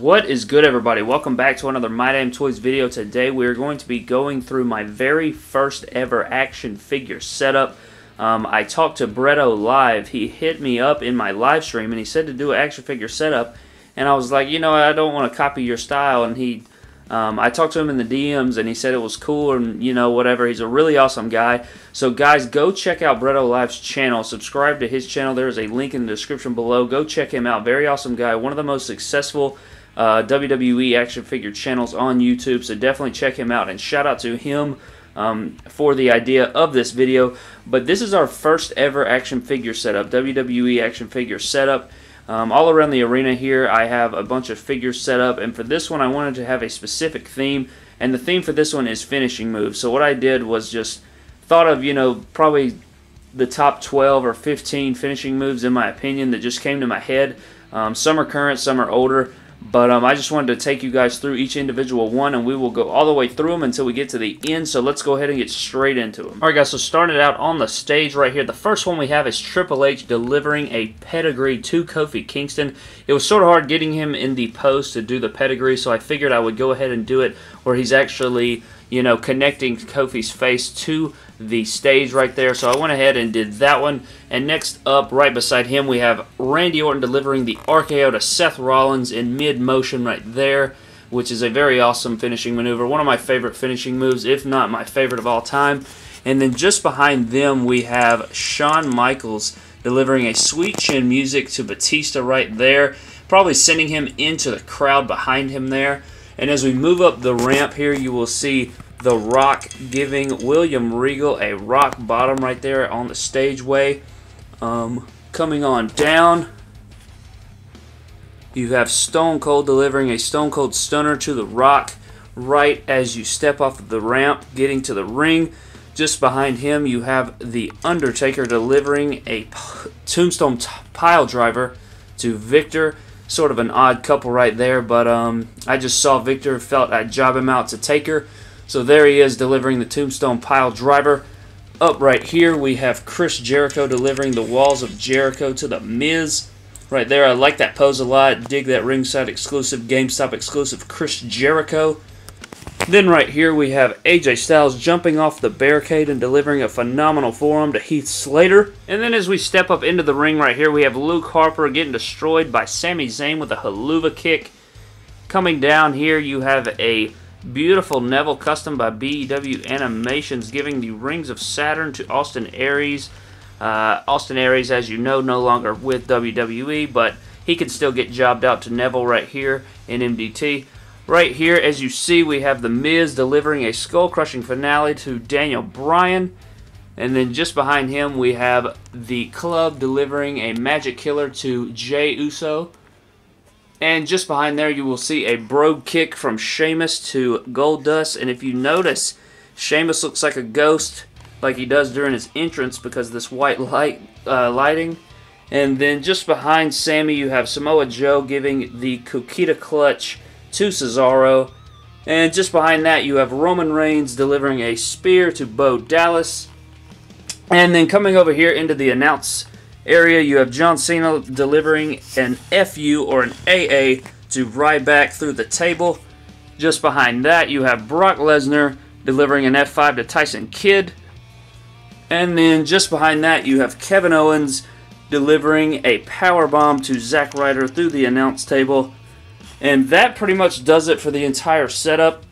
What is good everybody? Welcome back to another My Damn Toys video. Today we are going to be going through my very first ever action figure setup. Um, I talked to Bretto live. He hit me up in my live stream and he said to do an action figure setup. And I was like, you know, I don't want to copy your style. And he, um, I talked to him in the DMs and he said it was cool and, you know, whatever. He's a really awesome guy. So guys, go check out Bretto Live's channel. Subscribe to his channel. There is a link in the description below. Go check him out. Very awesome guy. One of the most successful uh, WWE action figure channels on YouTube. So definitely check him out. And shout out to him um, for the idea of this video. But this is our first ever action figure setup, WWE action figure setup. Um, all around the arena here, I have a bunch of figures set up. And for this one, I wanted to have a specific theme. And the theme for this one is finishing moves. So what I did was just thought of, you know, probably the top 12 or 15 finishing moves in my opinion that just came to my head. Um, some are current, some are older. But um, I just wanted to take you guys through each individual one, and we will go all the way through them until we get to the end. So let's go ahead and get straight into them. All right, guys, so starting out on the stage right here, the first one we have is Triple H delivering a pedigree to Kofi Kingston. It was sort of hard getting him in the post to do the pedigree, so I figured I would go ahead and do it where he's actually you know, connecting Kofi's face to the stage right there. So I went ahead and did that one. And next up, right beside him, we have Randy Orton delivering the RKO to Seth Rollins in mid-motion right there, which is a very awesome finishing maneuver. One of my favorite finishing moves, if not my favorite of all time. And then just behind them, we have Shawn Michaels delivering a sweet chin music to Batista right there, probably sending him into the crowd behind him there. And as we move up the ramp here, you will see The Rock giving William Regal a rock bottom right there on the stageway. Um, coming on down, you have Stone Cold delivering a Stone Cold Stunner to The Rock right as you step off of the ramp, getting to the ring. Just behind him, you have The Undertaker delivering a Tombstone Pile Driver to Viktor sort of an odd couple right there, but um, I just saw Viktor, felt I'd job him out to Taker. So there he is delivering the Tombstone Pile Driver. Up right here, we have Chris Jericho delivering the Walls of Jericho to The Miz. Right there, I like that pose a lot. Dig that ringside exclusive, GameStop exclusive Chris Jericho. Then right here we have AJ Styles jumping off the barricade and delivering a phenomenal forearm to Heath Slater. And then as we step up into the ring right here, we have Luke Harper getting destroyed by Sami Zayn with a Helluva Kick. Coming down here, you have a beautiful Neville custom by BEW Animations giving the Rings of Saturn to Austin Aries. Uh, Austin Aries, as you know, no longer with WWE, but he can still get jobbed out to Neville right here in MDT. Right here, as you see, we have The Miz delivering a skull-crushing finale to Daniel Bryan. And then just behind him, we have The Club delivering a Magic Killer to Jey Uso. And just behind there, you will see a Brogue kick from Sheamus to Goldust. And if you notice, Sheamus looks like a ghost, like he does during his entrance because of this white light uh, lighting. And then just behind Sami, you have Samoa Joe giving the Coquina Clutch to Cesaro. And just behind that, you have Roman Reigns delivering a spear to Bo Dallas. And then coming over here into the announce area, you have John Cena delivering an FU or an AA to Ryback through the table. Just behind that, you have Brock Lesnar delivering an F5 to Tyson Kidd. And then just behind that, you have Kevin Owens delivering a power bomb to Zack Ryder through the announce table. And that pretty much does it for the entire setup.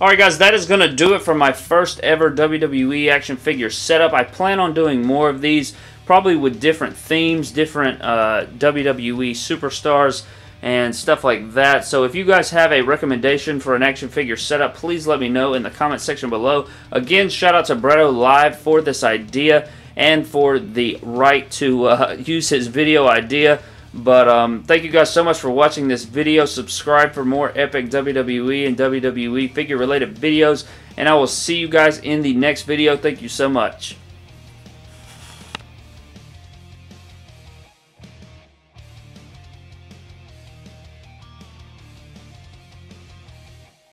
Alright guys, that is going to do it for my first ever WWE action figure setup. I plan on doing more of these, probably with different themes, different uh, WWE superstars, and stuff like that. So if you guys have a recommendation for an action figure setup, please let me know in the comment section below. Again, shout out to Bretto Live for this idea and for the right to uh, use his video idea. But um, thank you guys so much for watching this video. Subscribe for more epic WWE and WWE figure related videos. And I will see you guys in the next video. Thank you so much.